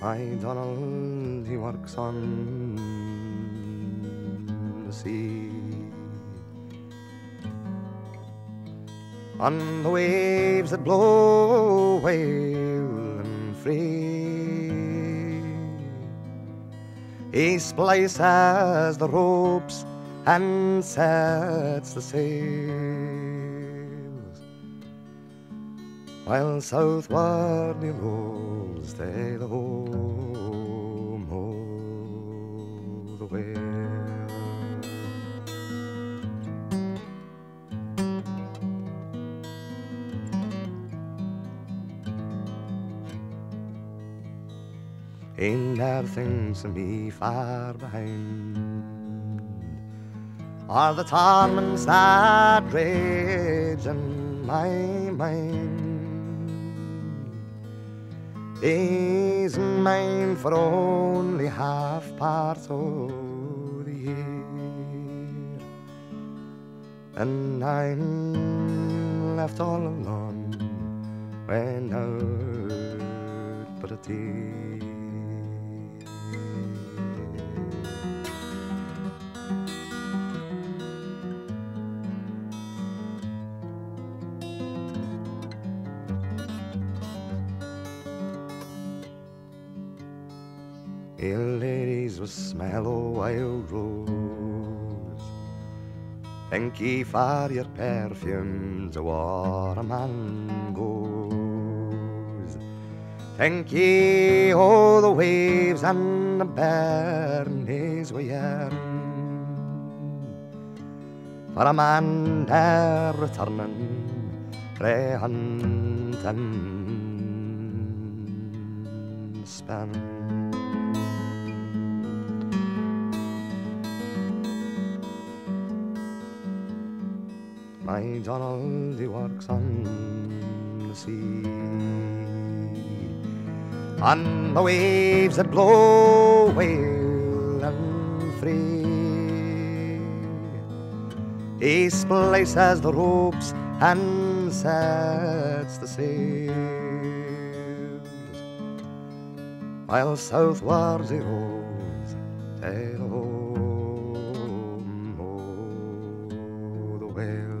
My Donald, he works on the sea. On the waves that blow wild and free, he splices the ropes and sets the sails, while southward he rolls to the Ain't things to me far behind? Are the torments that rage in my mind? Days mine for only half part of the year, and I'm left all alone when out but a tear. Hey, ladies with smell of wild rose, thank ye for your perfumes, a man goes. Thank ye all the waves and the burn days we yearn for a man there returning frae hunt and span. my Donald he works on the sea. On the waves that blow wild and free, he splices the ropes and sets the sails. While southwards he rolls, sail home, oh, the whale.